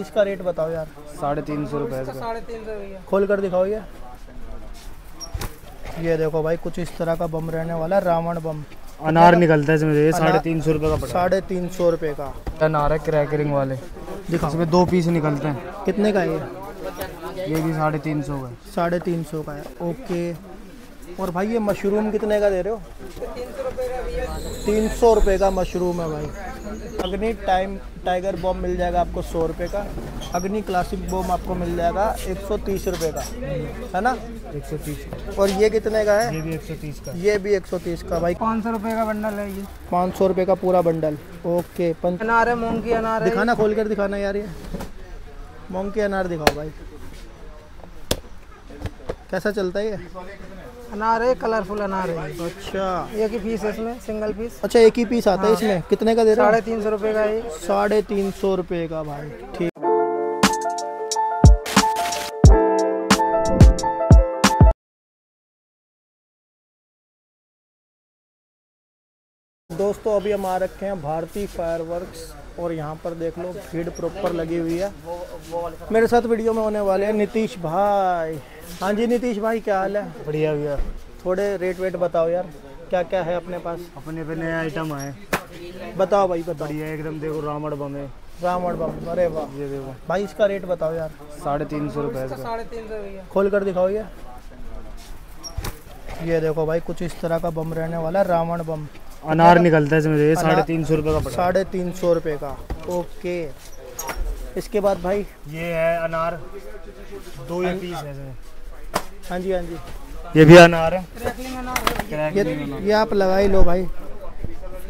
इसका रेट बताओ यार। साढ़े तीन सौ रुपये साढ़े तीन सौ खोल कर दिखाओ ये। ये देखो भाई कुछ इस तरह का बम रहने वाला है रावण बम। अनार निकलता है इसमें ये साढ़े तीन सौ रुपये का साढ़े तीन सौ रुपये का। अनार है क्रैकरिंग वाले? दिखाओ। इसमें दो पीस निकलते हैं। कितने का है ये? ये भी साढ़े तीन सौ का साढ़े तीन सौ का है। ओके। और भाई ये मशरूम कितने का दे रहे हो? तीन सौ रुपये तीन सौ रुपये का मशरूम है भाई। अग्नि टाइम टाइगर बॉम मिल जाएगा आपको सौ रुपये का। अग्नि क्लासिक बॉम आपको मिल जाएगा एक सौ तीस रुपये का है ना? एक सौ तीस और ये कितने का है? ये भी एक सौ तीस का। ये भी एक सौ तीस का भाई। पाँच सौ रुपये का बंडल है ये। पाँच सौ रुपये का पूरा बंडल। ओके पंच अनार है मूंग की अनार है। दिखाना खोल कर दिखाना यार ये। मोंग के अनार दिखाओ भाई। कैसा चलता है ये? अनार है कलरफुल अनार। है अच्छा। एक ही पीस है इसमें सिंगल पीस अच्छा एक ही पीस आता है इसमें? कितने का दे रहे साढ़े तीन सौ रुपये का ये साढ़े तीन सौ रुपये का भाई ठीक। दोस्तों अभी हम आ रखे हैं भारतीय फायरवर्क्स और यहाँ पर देख लो भीड़ प्रॉपर लगी हुई है। मेरे साथ वीडियो में होने वाले हैं नीतीश भाई। हाँ जी नीतीश भाई क्या हाल है? बढ़िया भैया। थोड़े रेट वेट बताओ यार क्या क्या है अपने पास? अपने पे नए आइटम आए बताओ भाई बताओ। बढ़िया एकदम देखो रावण बम है। रावण बम अरे वाह। ये देखो। भाई इसका रेट बताओ यार। साढ़े तीन सौ रुपये साढ़े तीन सौ खोल कर दिखाओ ये। ये देखो भाई कुछ इस तरह का बम रहने वाला है रावण बम। अनार निकलता है इसमें ये साढ़े तीन सौ रुपये का साढ़े तीन सौ रुपये का। ओके। इसके बाद भाई? ये है अनार दो ये पीस है हाँ जी हाँ जी। ये भी अनार है। ये ये आप लगा ही लो भाई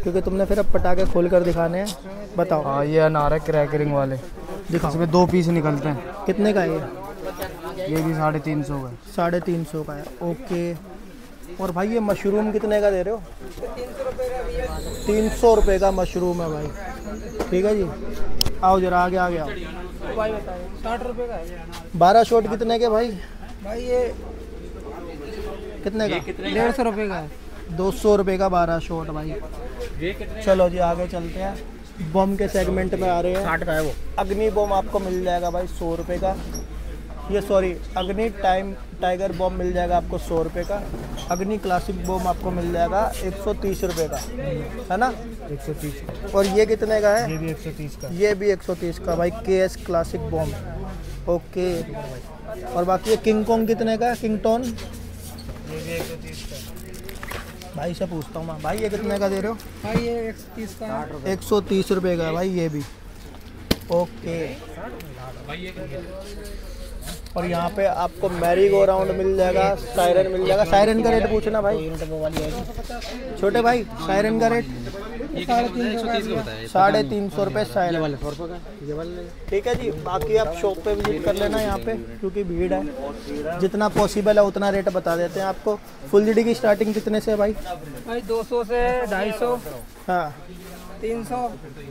क्योंकि तुमने फिर अब पटाखे खोल कर दिखाने हैं। बताओ। हाँ ये अनार है क्रैकरिंग वाले। दिखाओ इसमें दो पीस निकलते हैं। कितने का है ये? ये भी साढ़े तीन सौ का साढ़े तीन सौ का है। ओके। और भाई ये मशरूम कितने का दे रहे हो? तीन सौ रुपये का मशरूम है भाई। ठीक है जी? आओ जरा आगे आगे आओ। भाई बताइए साठ रुपये का बारह शॉट कितने के भाई? भाई ये कितने का? डेढ़ सौ रुपये का है। दो सौ रुपये का बारह शॉट भाई। चलो जी आगे चलते हैं। बम के सेगमेंट में आ रहे हैं। साठ का है वो। अग्नि बम आपको मिल जाएगा भाई सौ रुपये का। ये सॉरी अग्नि टाइम टाइगर बॉम मिल जाएगा आपको सौ रुपये का। अग्नि क्लासिक बम आपको मिल जाएगा एक सौ तीस रुपये का है ना? एक सौ तीस। और ये कितने का है? ये भी एक सौ तीस का। ये भी 130 का भाई के एस क्लासिक बॉम ओके और बाकी ये किंग कॉन्ग कितने का है? किंग टोन ये भी एक सौ तीस का। भाई से पूछता हूँ मैं। भाई ये कितने का दे रहे हो? भाई ये एक सौ तीस का एक सौ तीस रुपये का भाई ये भी। ओके और यहाँ पे आपको मैरी गो राउंड मिल जाएगा सायरन मिल जाएगा। सायरन का रेट पूछना भाई। छोटे भाई सायरन का रेट साढ़े तीन सौ रुपये सायरन ठीक है जी बाकी आप शॉप पे विज़िट कर लेना यहाँ पे क्योंकि भीड़ है। जितना पॉसिबल है उतना रेट बता देते हैं आपको। फुल जीडी की स्टार्टिंग कितने से है भाई? भाई दो सौ से ढाई सौ। हाँ। तीन सौ।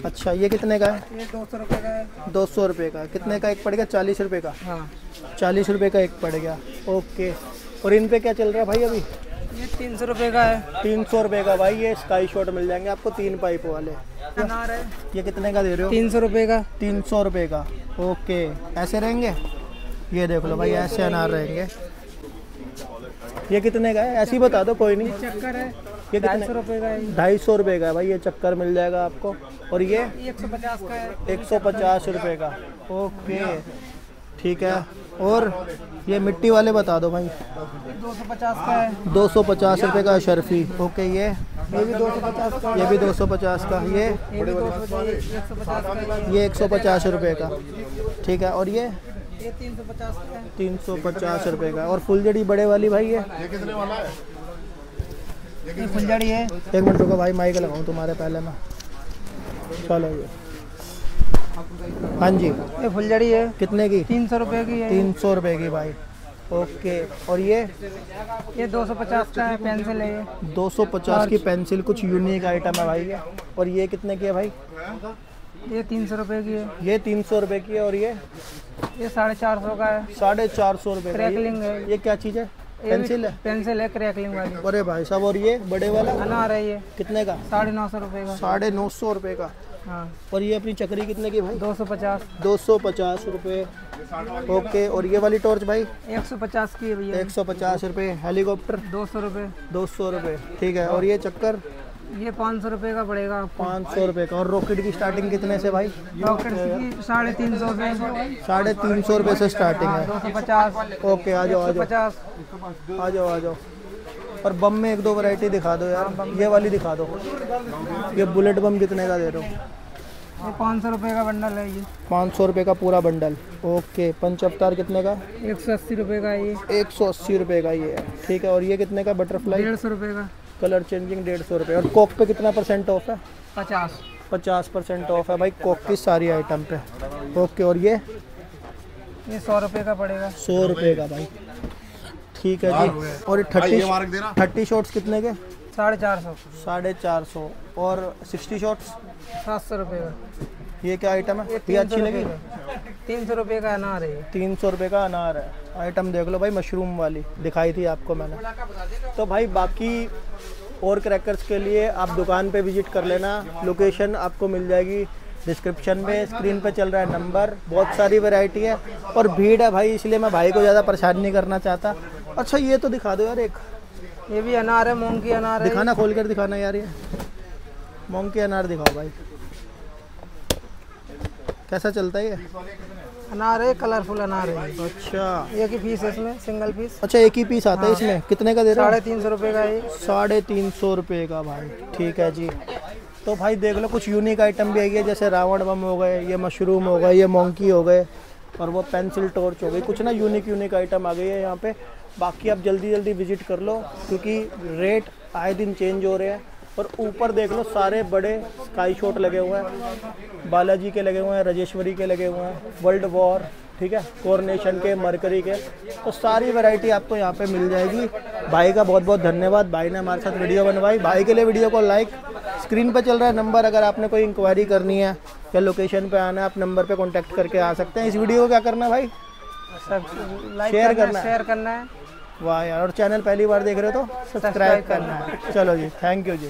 अच्छा ये कितने का है? ये दो सौ रुपये का है। दो सौ रुपये का। कितने का एक पड़ गया? चालीस रुपये का? हाँ। चालीस रुपये का एक पड़ गया। ओके। और इन पे क्या चल रहा है भाई अभी? ये तीन सौ रुपये का है। तीन सौ रुपये का भाई ये स्काई शॉट मिल जाएँगे आपको तीन पाइप वाले। अनार है। ये कितने का दे रहे हो? तीन सौ रुपये का। तीन सौ रुपये का। ओके। ऐसे रहेंगे? ये देख लो भाई ऐसे अनार रहेंगे। ये कितने का है? ऐसे ही बता दो कोई नहीं। चक्कर है। ये ढाई कितने सौ रुपये का ढाई सौ रुपये का है भाई ये चक्कर मिल जाएगा आपको और ये ये एक सौ पचास का है एक सौ पचास रुपये का ओके ठीक है और ये मिट्टी वाले बता दो भाई दो सौ पचास का है दो सौ पचास रुपये का शर्फी ओके ये ये भी दो सौ पचास का ये भी दो सौ पचास का ये ये एक सौ पचास है रुपये का ठीक है और ये ये तीन सौ पचास का तीन सौ पचास रुपये का और फुलझड़ी बड़े वाली भाई ये ये फुलझड़ी है एक मिनट रुको भाई माइक लगाऊँ तुम्हारे पहले मैं। चलो ये। हाँ जी। ये फुलझड़ी है। कितने की? तीन सौ रुपये की है। तीन सौ रुपये की भाई। ओके। और ये? ये दो सौ पचास का है पेंसिल है ये। 250 की पेंसिल कुछ यूनिक आइटम है भाई। और ये कितने की है भाई? ये तीन सौ रुपये की है। ये तीन सौ रुपये की है और ये? ये साढ़े चार सौ का है। साढ़े चार सौ रुपये ये- है। ये क्या चीज़ है? पेंसिल है? पेंसिल है क्रैकलिंग वाली। अरे भाई साहब और ये बड़े वाला? अनार है ये। कितने का? साढ़े नौ सौ रुपये का। साढ़े नौ सौ रुपये का। हाँ। और ये अपनी चक्री कितने की भाई? दो सौ पचास। दो सौ पचास रूपए। ओके और ये वाली टॉर्च भाई? एक सौ पचास की है भैया। एक सौ पचास रूपए। हेलीकॉप्टर? दो सौ रूपए। दो सौ रूपए। ठीक है और ये चक्कर? ये पाँच सौ रुपये का पड़ेगा आपको। पाँच सौ रुपये का। और रॉकेट की स्टार्टिंग कितने से भाई? रॉकेट की साढ़े तीन सौ से साढ़े तीन सौ रुपये से स्टार्टिंग है। दो सौ पचास। ओके आ जाओ आ जाओ। पचास। आ जाओ आ जाओ। और बम में एक दो वैरायटी दिखा दो यार। ये वाली दिखा दो। ये बुलेट बम कितने का दे रहे हो? ये पाँच सौ रुपये का बंडल है ये। पाँच सौ रुपये का पूरा बंडल ओके पंच अवतार कितने का? एक सौ अस्सी रुपये का ये। एक सौ अस्सी रुपये का ये है। ठीक है और ये कितने का बटरफ्लाई डेढ़ सौ रुपये का। कलर चेंजिंग डेढ़ सौ रुपये। और कोक पे कितना परसेंट ऑफ़ है? पचास। पचास परसेंट ऑफ़ है भाई कोक की सारी आइटम पे। ओके और ये? ये सौ रुपये का पड़ेगा। सौ रुपये का भाई। ठीक है जी। और थर्टी थर्टी शॉट्स कितने के? साढ़े चार सौ। साढ़े चार सौ। और सिक्सटी शॉट्स सात सौ रुपये का। ये क्या आइटम है? ये अच्छी लगी? तीन सौ रुपये का अनार है। तीन सौ रुपये का अनार है। आइटम देख लो भाई मशरूम वाली। दिखाई थी आपको मैंने। तो भाई बाकी और क्रैकर्स के लिए आप दुकान पे विज़िट कर लेना। लोकेशन आपको मिल जाएगी डिस्क्रिप्शन में स्क्रीन पे चल रहा है नंबर बहुत सारी वैरायटी है। और भीड़ है भाई इसलिए मैं भाई को ज़्यादा परेशान नहीं करना चाहता। अच्छा ये तो दिखा दो यार एक। ये भी अनार है मूंग की अनार है। दिखाना खोल कर दिखाना यार ये। मोंग की अनार दिखाओ भाई। कैसा चलता है ये? अनार है कलरफुल अनार। है अच्छा। एक ही पीस है इसमें सिंगल पीस अच्छा एक ही पीस आता है इसमें? कितने का दे रहे हो? साढ़े तीन सौ रुपये का ये साढ़े तीन सौ रुपये का भाई ठीक है जी। तो भाई देख लो कुछ यूनिक आइटम भी आई है जैसे रावण बम हो गए ये मशरूम हो गए ये मोंकी हो गए और वो पेंसिल टॉर्च हो गई कुछ ना यूनिक यूनिक आइटम आ गई है यहाँ पे। बाकी आप जल्दी जल्दी विज़िट कर लो क्योंकि रेट आए दिन चेंज हो रहे हैं। और ऊपर देख लो सारे बड़े स्काई शॉट लगे हुए हैं। बालाजी के लगे हुए हैं राजेश्वरी के लगे हुए हैं वर्ल्ड वॉर ठीक है? कोरोनेशन के मरकरी के। तो सारी वैरायटी आपको यहाँ पे मिल जाएगी। भाई का बहुत बहुत धन्यवाद। भाई ने हमारे साथ वीडियो बनवाई। भाई के लिए वीडियो को लाइक स्क्रीन पे चल रहा है नंबर अगर आपने कोई इंक्वायरी करनी है या लोकेशन पे आना है आप नंबर पे कांटेक्ट करके आ सकते हैं। इस वीडियो को क्या करना है भाई? शेयर करना। शेयर करना है। वाह यार और चैनल पहली बार देख रहे हो तो सब्सक्राइब करना है। चलो जी थैंक यू जी।